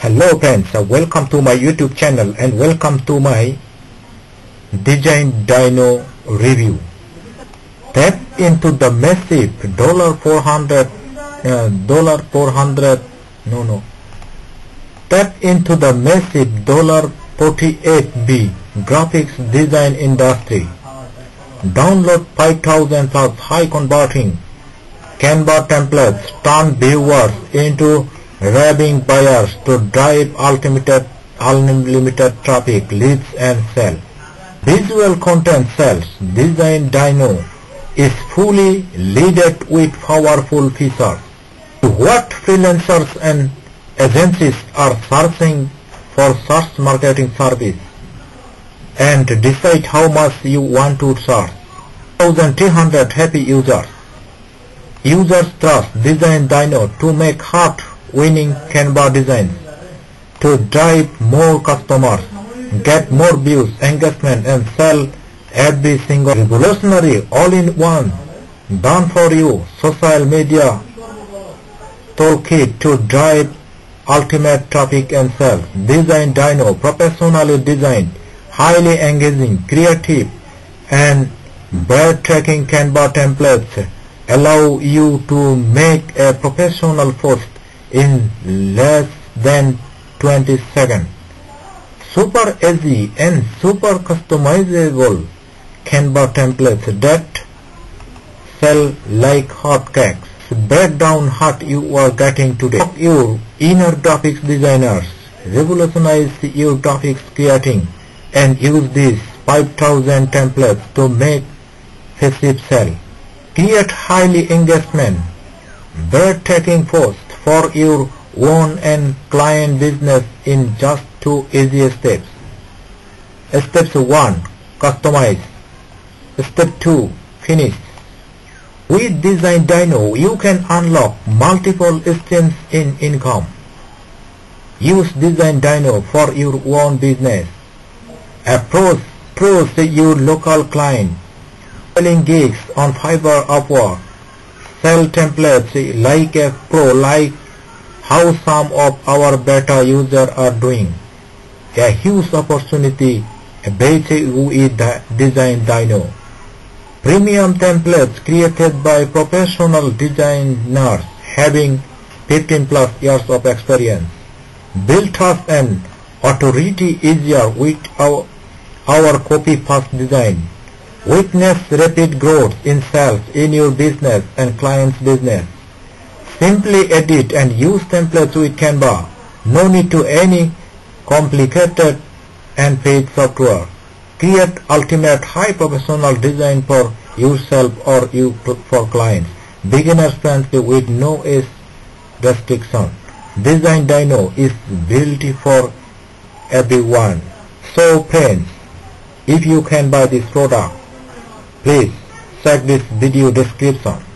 Hello friends, uh, welcome to my YouTube channel and welcome to my Design Dyno review. Tap into the massive dollar 400 uh, dollar 400 no no tap into the massive dollar 48b graphics design industry. Download 5000 plus high converting Canva templates turn viewers into raving buyers to drive ultimate, unlimited traffic, leads and sell. Visual content sales Design Dyno is fully leaded with powerful features. What freelancers and agencies are searching for search marketing service and decide how much you want to charge. 1300 happy users. Users trust Design Dyno to make heart winning Canva designs to drive more customers, get more views, engagement and sell every single revolutionary all-in-one done for you social media toolkit to drive ultimate traffic and sales. Design Dyno professionally designed, highly engaging, creative and breathtaking Canva templates allow you to make a professional post in less than 20 seconds. Super easy and super customizable Canva templates that sell like hotcakes. Break down what you are getting today. Your inner graphics designers revolutionize your graphics creating and use these 5000 templates to make festive sell. Create highly engagement, breathtaking posts for your own and client business in just two easy steps. Steps 1. Customize. Step 2. Finish. With Design Dyno, you can unlock multiple streams in income. Use Design Dyno for your own business. Approach, approach your local client. Selling gigs on Fiverr Upwork. Sell templates like a pro like how some of our beta users are doing. A huge opportunity awaiting with Design Dyno. Premium templates created by professional designers having 15 plus years of experience. Built trust and authority easier with our, our copy fast design. Witness rapid growth in sales in your business and client's business. Simply edit and use templates with Canva. No need to any complicated and paid software. Create ultimate high professional design for yourself or you for clients. Beginners friendly with no age restriction. Design Dyno is built for everyone. So friends, if you can buy this product, please check this video description.